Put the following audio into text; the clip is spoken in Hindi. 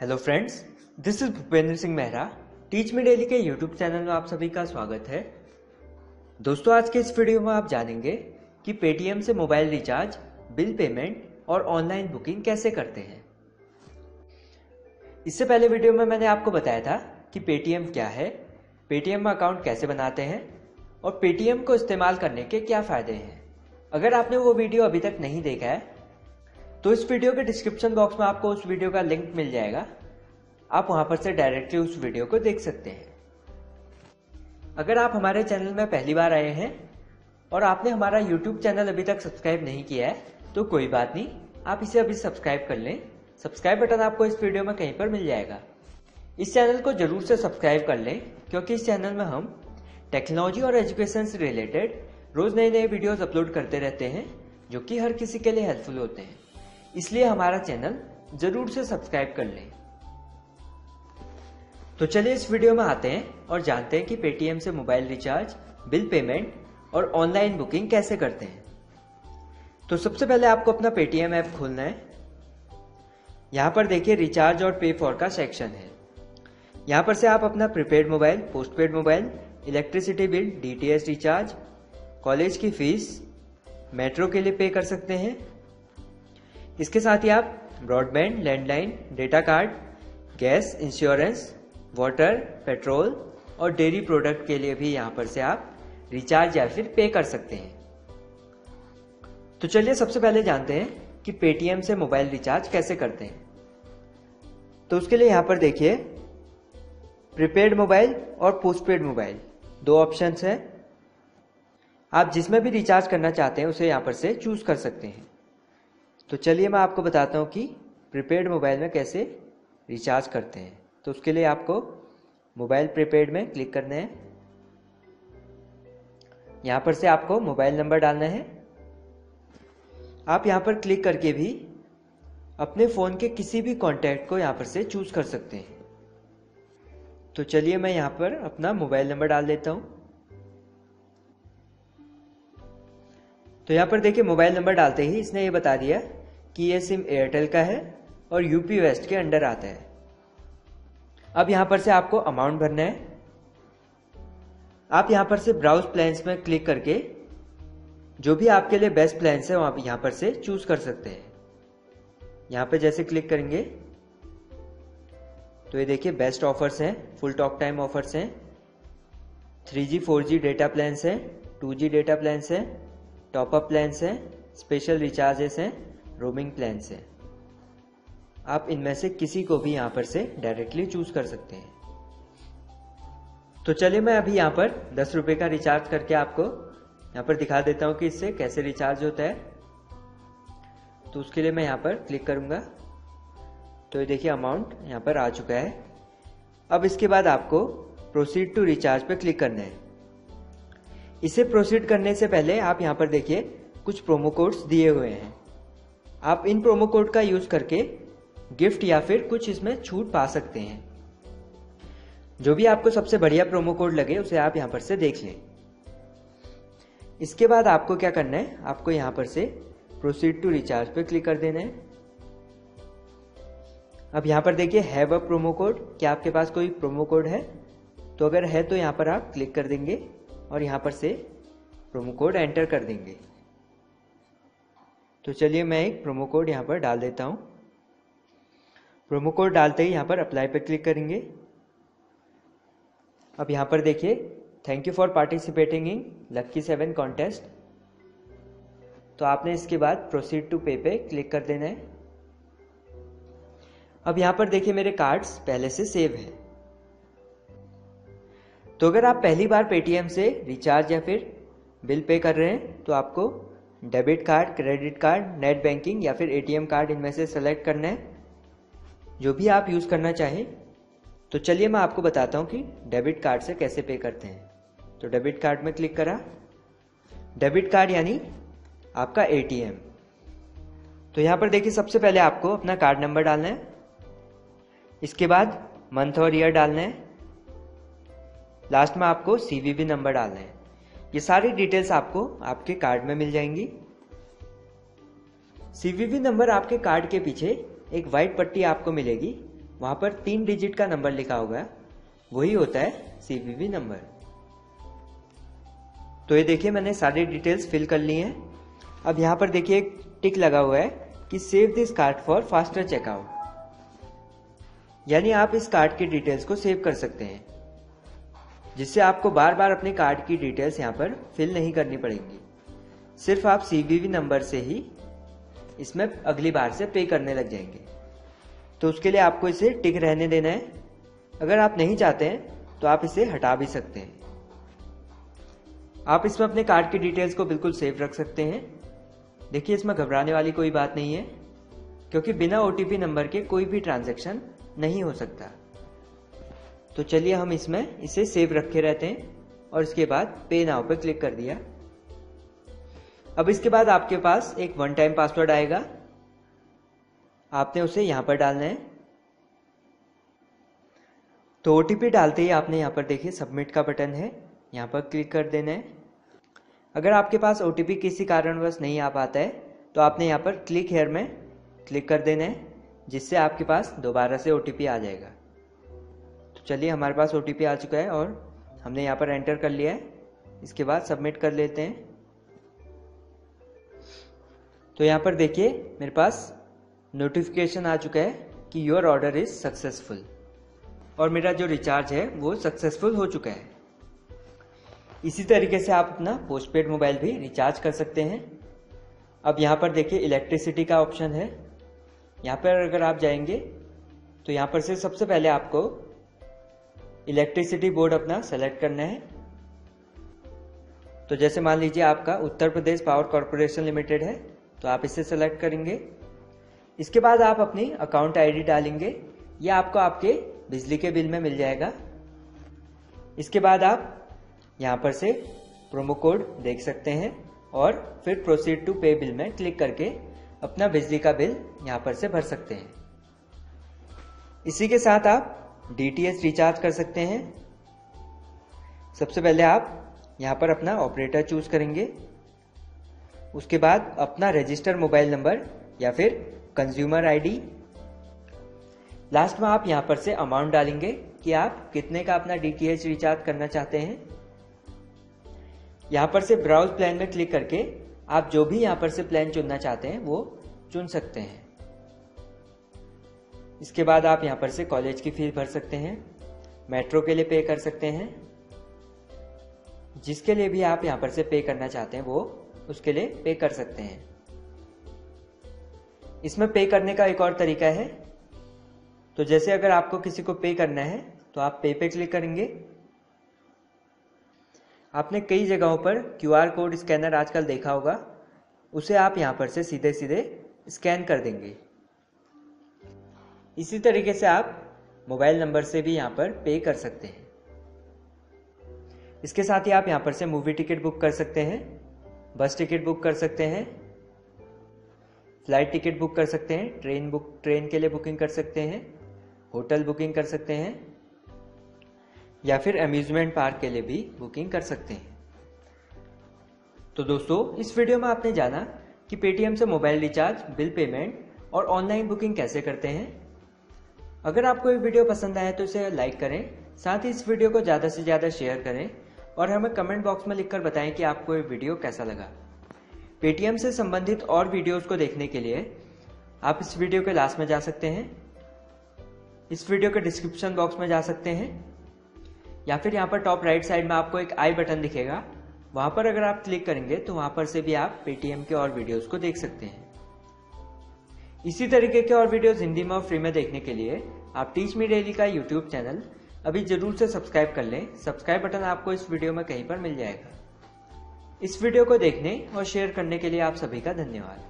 Hello friends this is Bhupendra Singh Mehra teach me daily के यूट्यूब चैनल में आप सभी का स्वागत है। दोस्तों, आज के इस वीडियो में आप जानेंगे कि पेटीएम से मोबाइल रिचार्ज बिल पेमेंट और ऑनलाइन बुकिंग कैसे करते हैं। इससे पहले वीडियो में मैंने आपको बताया था कि पेटीएम क्या है पेटीएम में अकाउंट कैसे बनाते हैं और पेटीएम को इस्तेमाल करने के क्या फ़ायदे हैं। अगर आपने वो वीडियो अभी तक नहीं देखा है तो इस वीडियो के डिस्क्रिप्शन बॉक्स में आपको उस वीडियो का लिंक मिल जाएगा। आप वहाँ पर से डायरेक्टली उस वीडियो को देख सकते हैं। अगर आप हमारे चैनल में पहली बार आए हैं और आपने हमारा यूट्यूब चैनल अभी तक सब्सक्राइब नहीं किया है तो कोई बात नहीं, आप इसे अभी सब्सक्राइब कर लें। सब्सक्राइब बटन आपको इस वीडियो में कहीं पर मिल जाएगा। इस चैनल को ज़रूर से सब्सक्राइब कर लें, क्योंकि इस चैनल में हम टेक्नोलॉजी और एजुकेशन से रिलेटेड रोज नए नए वीडियोस अपलोड करते रहते हैं, जो कि हर किसी के लिए हेल्पफुल होते हैं। इसलिए हमारा चैनल ज़रूर से सब्सक्राइब कर लें। तो चलिए इस वीडियो में आते हैं और जानते हैं कि पेटीएम से मोबाइल रिचार्ज, बिल पेमेंट और ऑनलाइन बुकिंग कैसे करते हैं। तो सबसे पहले आपको अपना पेटीएम ऐप खोलना है। यहाँ पर देखिए रिचार्ज और पे फॉर का सेक्शन है। यहाँ पर से आप अपना prepaid mobile, postpaid mobile, electricity bill DTH recharge, college की फ़ीस, मेट्रो के लिए पे कर सकते हैं। इसके साथ ही आप broadband, landline, data card, gas, insurance, water, petrol और डेयरी प्रोडक्ट के लिए भी यहाँ पर से आप रिचार्ज या फिर पे कर सकते हैं। तो चलिए सबसे पहले जानते हैं कि पेटीएम से मोबाइल रिचार्ज कैसे करते हैं। तो उसके लिए यहाँ पर देखिए, प्रीपेड मोबाइल और पोस्टपेड मोबाइल, दो ऑप्शंस हैं। आप जिसमें भी रिचार्ज करना चाहते हैं, उसे यहाँ पर से चूज़ कर सकते हैं। तो चलिए मैं आपको बताता हूँ कि प्रीपेड मोबाइल में कैसे रिचार्ज करते हैं। तो उसके लिए आपको मोबाइल प्रीपेड में क्लिक करना है। यहाँ पर से आपको मोबाइल नंबर डालना है। आप यहाँ पर क्लिक करके भी अपने फ़ोन के किसी भी कॉन्टैक्ट को यहाँ पर से चूज़ कर सकते हैं। तो चलिए मैं यहाँ पर अपना मोबाइल नंबर डाल देता हूँ। तो यहाँ पर देखिए मोबाइल नंबर डालते ही इसने ये बता दिया कि ये सिम एयरटेल का है और यूपी वेस्ट के अंडर आता है। अब यहाँ पर से आपको अमाउंट भरना है। आप यहाँ पर से ब्राउज प्लान्स में क्लिक करके जो भी आपके लिए बेस्ट प्लान्स है वहाँ यहाँ पर से चूज़ कर सकते हैं। यहाँ पे जैसे क्लिक करेंगे तो ये देखिए बेस्ट ऑफर्स हैं फुल टॉक टाइम ऑफर्स हैं। Three G four G data plans हैं टू जी डेटा प्लान्स हैं टॉपअप प्लान्स हैं स्पेशल रिचार्जेस हैं। रोमिंग प्लान्स हैं आप इनमें से किसी को भी यहाँ पर से डायरेक्टली चूज़ कर सकते हैं। तो चलिए मैं अभी यहाँ पर दस रुपए का रिचार्ज करके आपको यहाँ पर दिखा देता हूँ कि इससे कैसे रिचार्ज होता है। तो उसके लिए मैं यहाँ पर क्लिक करूँगा। तो ये देखिए अमाउंट यहाँ पर आ चुका है। अब इसके बाद आपको प्रोसीड टू रिचार्ज पर क्लिक करना है। इसे प्रोसीड करने से पहले आप यहाँ पर देखिए कुछ प्रोमो कोड्स दिए हुए हैं। आप इन प्रोमो कोड का यूज़ करके गिफ्ट या फिर कुछ इसमें छूट पा सकते हैं। जो भी आपको सबसे बढ़िया प्रोमो कोड लगे, उसे आप यहाँ पर से देख लें। इसके बाद आपको क्या करना है? आपको यहाँ पर से प्रोसीड टू रिचार्ज पर क्लिक कर देना है। अब यहाँ पर देखिए हैव अ प्रोमो कोड क्या आपके पास कोई प्रोमो कोड है? तो अगर है तो यहाँ पर आप क्लिक कर देंगे और यहाँ पर से प्रोमो कोड एंटर कर देंगे। तो चलिए मैं एक प्रोमो कोड यहाँ पर डाल देता हूँ। प्रोमो कोड डालते ही यहाँ पर अप्लाई पर क्लिक करेंगे। अब यहाँ पर देखिए thank you for participating in lucky seven contest तो आपने इसके बाद प्रोसीड टू पे पे क्लिक कर देना है। अब यहाँ पर देखिए मेरे कार्ड्स पहले से सेव है। तो अगर आप पहली बार पेटीएम से रिचार्ज या फिर बिल पे कर रहे हैं तो आपको debit card, credit card, net banking या फिर एटीएम कार्ड इनमें से सेलेक्ट करना है। जो भी आप यूज़ करना चाहें। तो चलिए मैं आपको बताता हूँ कि डेबिट कार्ड से कैसे पे करते हैं। तो डेबिट कार्ड में क्लिक करा। डेबिट कार्ड यानी आपका एटीएम। तो यहाँ पर देखिए, सबसे पहले आपको अपना कार्ड नंबर डालना है। इसके बाद मंथ और ईयर डालना है। लास्ट में आपको सीवीवी नंबर डालना है। ये सारी डिटेल्स आपको आपके कार्ड में मिल जाएँगी। सीवीवी नंबर आपके कार्ड के पीछे एक वाइट पट्टी आपको मिलेगी। वहाँ पर तीन डिजिट का नंबर लिखा होगा। वही होता है सीवीवी नंबर तो ये देखिए, मैंने सारी डिटेल्स फिल कर ली हैं। अब यहाँ पर देखिए, एक टिक लगा हुआ है कि save this card for faster checkout यानी आप इस कार्ड की डिटेल्स को सेव कर सकते हैं। जिससे आपको बार बार अपने कार्ड की डिटेल्स यहाँ पर फिल नहीं करनी पड़ेंगी। सिर्फ़ आप सीवीवी नंबर से ही इसमें अगली बार से पे करने लग जाएँगे। तो उसके लिए आपको इसे टिक रहने देना है। अगर आप नहीं चाहते हैं तो आप इसे हटा भी सकते हैं। आप इसमें अपने कार्ड की डिटेल्स को बिल्कुल सेव रख सकते हैं। देखिए, इसमें घबराने वाली कोई बात नहीं है, क्योंकि बिना ओटीपी नंबर के कोई भी ट्रांजेक्शन नहीं हो सकता। तो चलिए हम इसमें इसे सेव रखे रहते हैं और इसके बाद पे नाउ पे क्लिक कर दिया। अब इसके बाद आपके पास एक वन टाइम पासवर्ड आएगा। आपने उसे यहाँ पर डालना है। तो ओटीपी डालते ही आपने यहाँ पर देखिए सबमिट का बटन है। यहाँ पर क्लिक कर देना है। अगर आपके पास ओटीपी किसी कारणवश नहीं आ पाता है तो आपने यहाँ पर क्लिक हेयर में क्लिक कर देना है, जिससे आपके पास दोबारा से ओटीपी आ जाएगा। चलिए, हमारे पास ओटीपी आ चुका है और हमने यहाँ पर एंटर कर लिया है। इसके बाद सबमिट कर लेते हैं। तो यहाँ पर देखिए, मेरे पास नोटिफिकेशन आ चुका है कि योर ऑर्डर इज़ सक्सेसफुल और मेरा जो रिचार्ज है, वो सक्सेसफुल हो चुका है। इसी तरीके से आप अपना पोस्टपेड मोबाइल भी रिचार्ज कर सकते हैं। अब यहाँ पर देखिए इलेक्ट्रिसिटी का ऑप्शन है। यहाँ पर अगर आप जाएँगे तो यहाँ पर से सबसे पहले आपको इलेक्ट्रिसिटी बोर्ड अपना सेलेक्ट करना है। तो जैसे मान लीजिए आपका Uttar Pradesh power corporation limited है तो आप इसे सेलेक्ट करेंगे। इसके बाद आप अपनी अकाउंट आईडी डालेंगे। यह आपको आपके बिजली के बिल में मिल जाएगा। इसके बाद आप यहाँ पर से प्रोमो कोड देख सकते हैं और फिर प्रोसीड टू पे बिल में क्लिक करके अपना बिजली का बिल यहाँ पर से भर सकते हैं। इसी के साथ आप डीटीएच रिचार्ज कर सकते हैं। सबसे पहले आप यहाँ पर अपना ऑपरेटर चूज़ करेंगे। उसके बाद अपना रजिस्टर मोबाइल नंबर या फिर कंज्यूमर आईडी लास्ट में आप यहाँ पर से अमाउंट डालेंगे कि आप कितने का अपना डीटीएच रिचार्ज करना चाहते हैं। यहाँ पर से ब्राउज प्लान में क्लिक करके आप जो भी यहाँ पर से प्लान चुनना चाहते हैं, वो चुन सकते हैं। इसके बाद आप यहाँ पर से कॉलेज की फ़ीस भर सकते हैं, मेट्रो के लिए पे कर सकते हैं। जिसके लिए भी आप यहाँ पर से पे करना चाहते हैं, वो उसके लिए पे कर सकते हैं। इसमें पे करने का एक और तरीका है। तो जैसे अगर आपको किसी को पे करना है तो आप पे पे क्लिक करेंगे। आपने कई जगहों पर क्यू आर कोड स्कैनर आजकल देखा होगा, उसे आप यहाँ पर से सीधे सीधे स्कैन कर देंगे। इसी तरीके से आप मोबाइल नंबर से भी यहाँ पर पे कर सकते हैं। इसके साथ ही आप यहाँ पर से मूवी टिकट बुक कर सकते हैं बस टिकट बुक कर सकते हैं फ़्लाइट टिकट बुक कर सकते हैं ट्रेन बुक ट्रेन के लिए बुकिंग कर सकते हैं होटल बुकिंग कर सकते हैं, या फिर अम्यूजमेंट पार्क के लिए भी बुकिंग कर सकते हैं। तो दोस्तों, इस वीडियो में आपने जाना कि पेटीएम से मोबाइल रिचार्ज बिल पेमेंट और ऑनलाइन बुकिंग कैसे करते हैं। अगर आपको ये वीडियो पसंद आया तो इसे लाइक करें, साथ ही इस वीडियो को ज़्यादा से ज़्यादा शेयर करें और हमें कमेंट बॉक्स में लिखकर बताएँ कि आपको ये वीडियो कैसा लगा। पेटीएम से संबंधित और वीडियोस को देखने के लिए आप इस वीडियो के लास्ट में जा सकते हैं। इस वीडियो के डिस्क्रिप्शन बॉक्स में जा सकते हैं। या फिर यहाँ पर टॉप राइट साइड में आपको एक आई बटन दिखेगा। वहाँ पर अगर आप क्लिक करेंगे तो वहाँ पर से भी आप पेटीएम के और वीडियोज़ को देख सकते हैं। इसी तरीके के और वीडियोस हिंदी में और फ्री में देखने के लिए आप टीच मी डेली का यूट्यूब चैनल अभी ज़रूर से सब्सक्राइब कर लें। सब्सक्राइब बटन आपको इस वीडियो में कहीं पर मिल जाएगा। इस वीडियो को देखने और शेयर करने के लिए आप सभी का धन्यवाद।